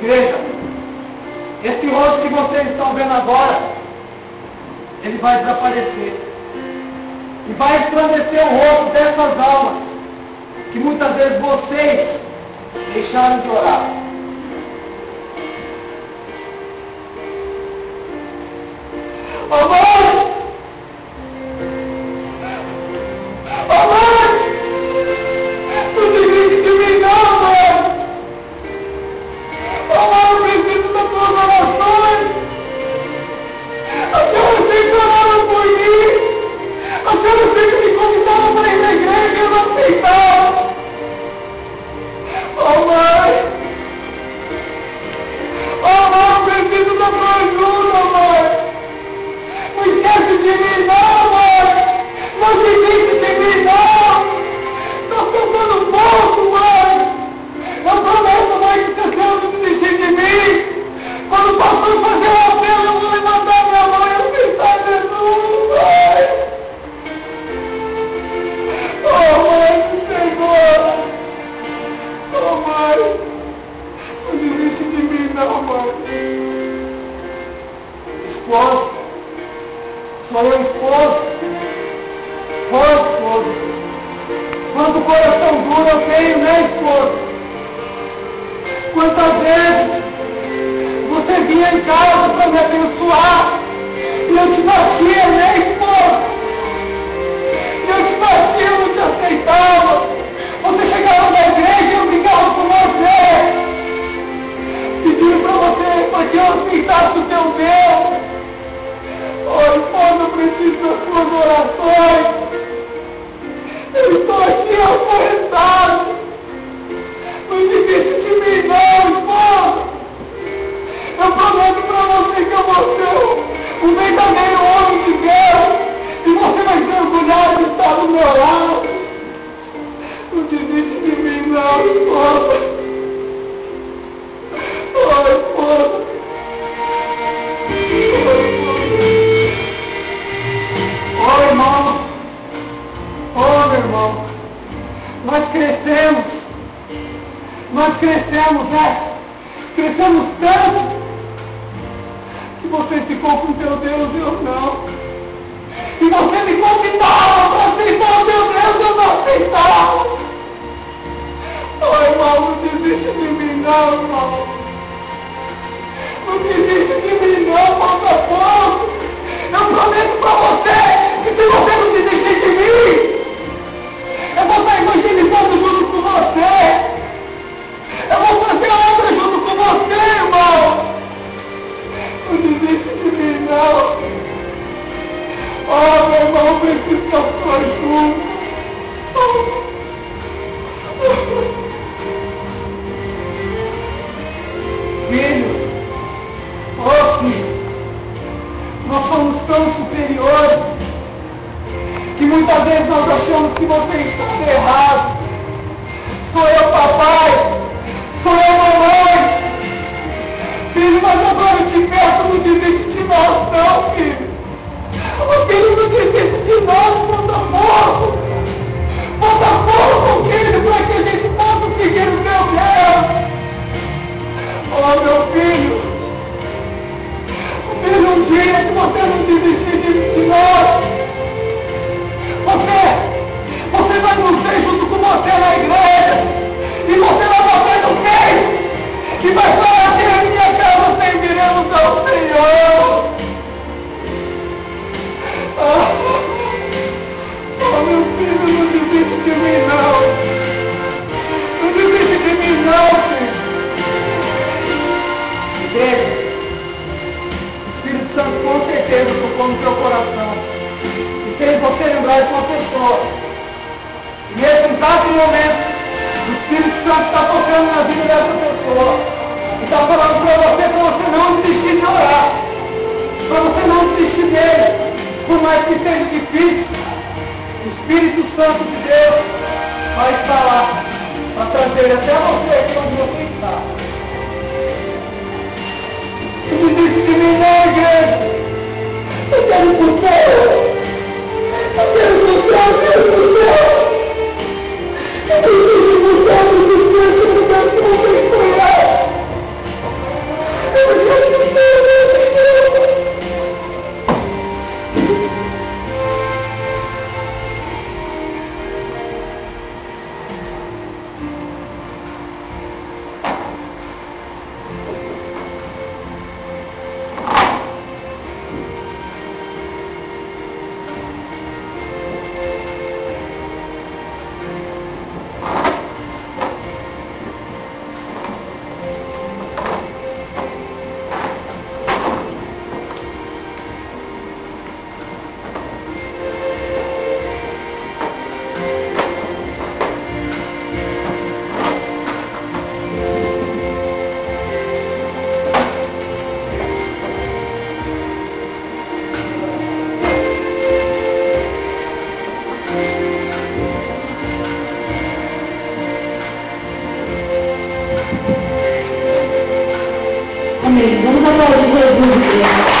Igreja, esse rosto que vocês estão vendo agora, ele vai desaparecer. E vai resplandecer o rosto dessas almas que muitas vezes vocês deixaram de orar. Igreja e eu não aceitava! Oh, mãe! Oh, mãe, eu preciso da tua ajuda, mãe! Não esquece de mim, não, mãe! Não desiste de mim, não! Tá Esposa! Sou eu esposo. Ô esposo. Quanto coração duro eu tenho, né, esposo? Quantas vezes você vinha em casa para me abençoar e eu te batia, né, esposo? Eu te batia, eu não te aceitava. Você chegava na igreja e eu ficava com você. Pedindo para você, para que eu aceitasse o preciso das suas orações. Eu estou aqui acorrentado. Não desiste de mim, não, esposa. Eu prometo para você que eu vou Nós crescemos, né? Crescemos tanto que você ficou com teu Deus e eu não. E você me convidava para aceitar o teu Deus eu não aceitava. Oh, irmão, não desiste de mim não, irmão. Não desiste de mim não, falta pouco. Sua ajuda. Filho, oh filho, nós somos tão superiores que muitas vezes nós achamos que você está errado. Sou eu papai, sou eu mamãe. Filho, mas agora eu te peço, não desiste de nós não, filho. Pouco. Falta pouco, filho, para que a gente possa seguir o teu Deus. Oh, meu filho, você lembrar de uma pessoa. E nesse exato momento, o Espírito Santo está tocando na vida dessa pessoa e está falando para você para você não desistir de orar, para você não desistir dele, por mais que seja difícil. O Espírito Santo de Deus vai estar lá para trazer até você aqui onde você está. Não desiste de mim não, igreja. Eu quero ir para o. Yes! 你能不能带我一下姐姐